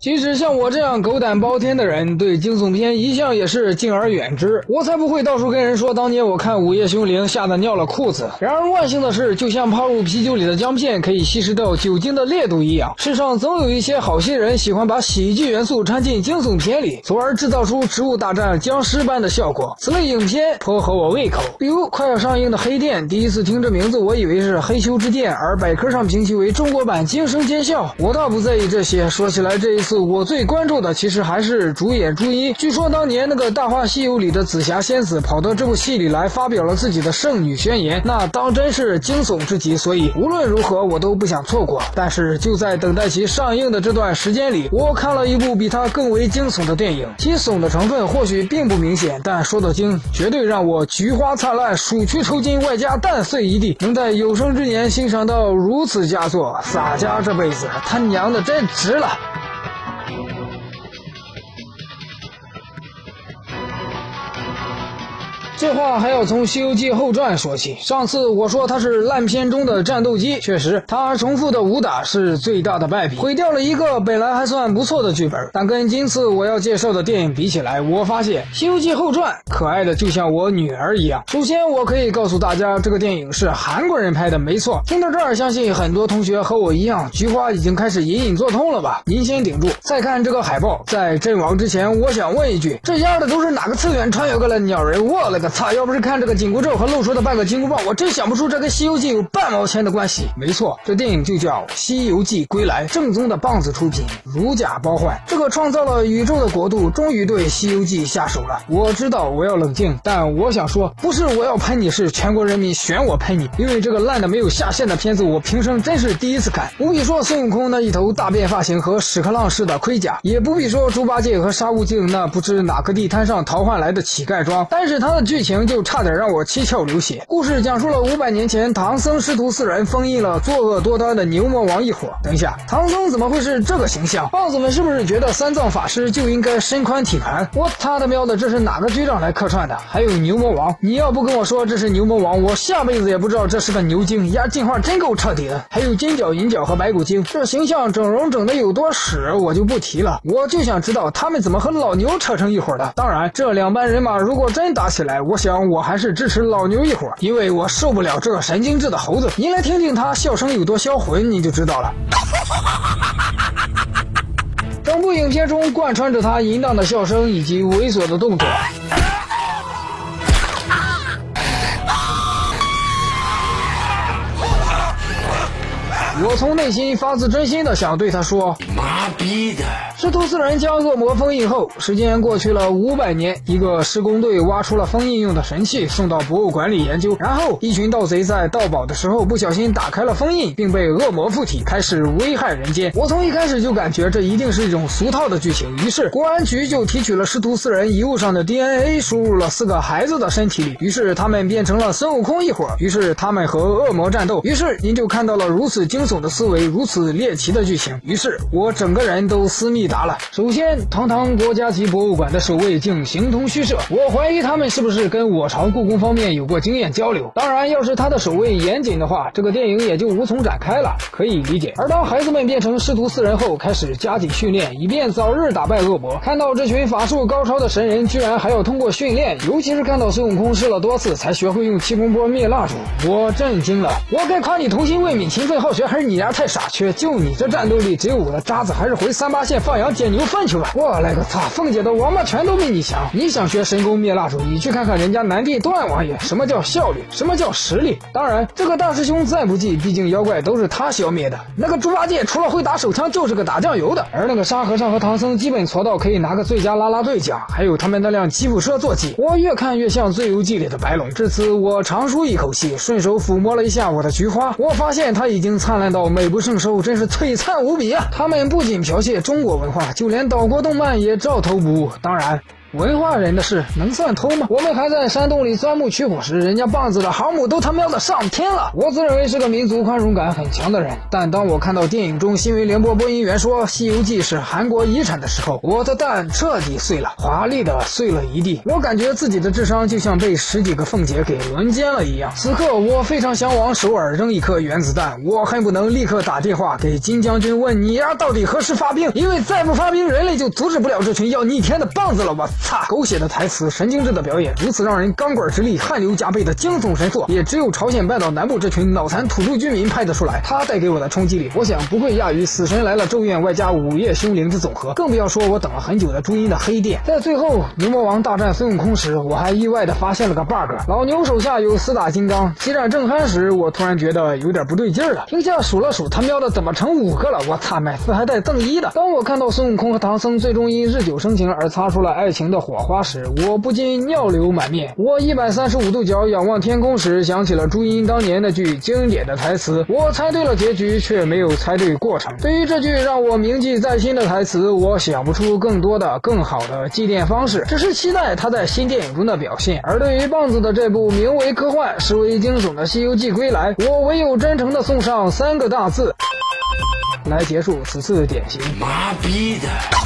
即使像我这样狗胆包天的人，对惊悚片一向也是敬而远之。我才不会到处跟人说当年我看《午夜凶铃》吓得尿了裤子。然而万幸的是，就像泡入啤酒里的姜片可以稀释掉酒精的烈度一样，世上总有一些好心人喜欢把喜剧元素掺进惊悚片里，从而制造出植物大战僵尸般的效果。此类影片颇合我胃口，比如快要上映的《黑店》，第一次听这名字，我以为是《黑修之店》，而百科上评其为中国版《惊声尖笑》。我倒不在意这些。说起来，这一次我最关注的其实还是主演朱茵。据说当年那个《大话西游》里的紫霞仙子跑到这部戏里来，发表了自己的圣女宣言，那当真是惊悚之极。所以无论如何，我都不想错过。但是就在等待其上映的这段时间里，我看了一部比它更为惊悚的电影。其悚的成分或许并不明显，但说到惊，绝对让我菊花灿烂、鼠去抽筋，外加蛋碎一地。能在有生之年欣赏到如此佳作，洒家这辈子他娘的真值了。这话还要从《西游记后传》说起。上次我说它是烂片中的战斗机，确实，它重复的武打是最大的败笔，毁掉了一个本来还算不错的剧本。但跟今次我要介绍的电影比起来，我发现《西游记后传》可爱的就像我女儿一样。首先，我可以告诉大家，这个电影是韩国人拍的，没错。听到这儿，相信很多同学和我一样，菊花已经开始隐隐作痛了吧？您先顶住，再看这个海报。在阵亡之前，我想问一句：这丫的都是哪个次元穿越过来的鸟人？我了个！操！要不是看这个紧箍咒和露出的半个金箍棒，我真想不出这跟《西游记》有半毛钱的关系。没错，这电影就叫《西游记归来》，正宗的棒子出品，如假包换。这个创造了宇宙的国度终于对《西游记》下手了。我知道我要冷静，但我想说，不是我要喷你，是全国人民选我喷你。因为这个烂的没有下限的片子，我平生真是第一次看。不必说孙悟空那一头大辫发型和屎壳郎式的盔甲，也不必说猪八戒和沙悟净那不知哪个地摊上淘换来的乞丐装，但是他的剧剧情就。差点让我七窍流血。故事讲述了五百年前唐僧师徒四人封印了作恶多端的牛魔王一伙。等一下，唐僧怎么会是这个形象？棒子们是不是觉得三藏法师就应该身宽体盘？我他的喵的，这是哪个局长来客串的？还有牛魔王，你要不跟我说这是牛魔王，我下辈子也不知道这是个牛精。呀，进化真够彻底的。还有金角银角和白骨精，这形象整容整的有多屎，我就不提了。我就想知道他们怎么和老牛扯成一伙的。当然，这两班人马如果真打起来，我想。我还是支持老牛一伙，因为我受不了这神经质的猴子。您来听听他笑声有多销魂，你就知道了。整部影片中贯穿着他淫荡的笑声以及猥琐的动作。我从内心发自真心的想对他说：“妈逼的！”师徒四人将恶魔封印后，时间过去了五百年，一个施工队挖出了封印用的神器，送到博物馆里研究。然后，一群盗贼在盗宝的时候不小心打开了封印，并被恶魔附体，开始危害人间。我从一开始就感觉这一定是一种俗套的剧情，于是公安局就提取了师徒四人遗物上的 DNA，输入了四个孩子的身体里，于是他们变成了孙悟空一伙，于是他们和恶魔战斗，于是您就看到了如此惊。悚的思维如此猎奇的剧情，于是我整个人都私密达了。首先，堂堂国家级博物馆的守卫竟形同虚设，我怀疑他们是不是跟我朝故宫方面有过经验交流。当然，要是他的守卫严谨的话，这个电影也就无从展开了，可以理解。而当孩子们变成师徒四人后，开始加紧训练，以便早日打败恶魔。看到这群法术高超的神人，居然还要通过训练，尤其是看到孙悟空试了多次才学会用气功波灭蜡烛，我震惊了。我该夸你童心未泯、勤奋好学，还是？你丫太傻缺，就你这战斗力，只有我的渣子，还是回三八线放想捡牛粪去吧！我勒个操，凤姐的王八拳都比你强。你想学神功灭蜡烛，你去看看人家南帝段王爷，什么叫效率，什么叫实力？当然，这个大师兄再不济，毕竟妖怪都是他消灭的。那个猪八戒除了会打手枪，就是个打酱油的。而那个沙和尚和唐僧，基本矬到可以拿个最佳啦啦队奖。还有他们那辆吉普车坐骑，我越看越像《醉游记》里的白龙。至此，我长舒一口气，顺手抚摸了一下我的菊花，我发现它已经灿烂。到美不胜收，真是璀璨无比啊！他们不仅剽窃中国文就连岛国动漫也照头不误。当然。文化人的事能算偷吗？我们还在山洞里钻木取火时，人家棒子的航母都他喵的上天了。我自认为是个民族宽容感很强的人，但当我看到电影中新闻联播播音员说《西游记》是韩国遗产的时候，我的蛋彻底碎了，华丽的碎了一地。我感觉自己的智商就像被十几个凤姐给轮奸了一样。此刻我非常想往首尔扔一颗原子弹，我恨不能立刻打电话给金将军问你丫到底何时发兵？因为再不发兵，人类就阻止不了这群要逆天的棒子了。我操！狗血的台词，神经质的表演，如此让人钢管直立、汗流浃背的惊悚神作，也只有朝鲜半岛南部这群脑残土著居民拍得出来。他带给我的冲击力，我想不会亚于《死神来了》咒怨外加《午夜凶铃》的总和。更不要说我等了很久的朱茵的黑店。在最后牛魔王大战孙悟空时，我还意外的发现了个 bug：老牛手下有四大金刚。激战正酣时，我突然觉得有点不对劲了。停下数了数，他喵的怎么成五个了？我擦，买四还带赠一的。当我看到孙悟空和唐僧最终因日久生情而擦出了爱情的火花时，我不禁尿流满面。我一百三十五度角仰望天空时，想起了朱茵当年那句经典的台词：“我猜对了结局，却没有猜对过程。”对于这句让我铭记在心的台词，我想不出更多的、更好的祭奠方式，只是期待他在新电影中的表现。而对于棒子的这部名为科幻、实为惊悚的《西游记归来》，我唯有真诚的送上三个大字，来结束此次典型。妈逼的！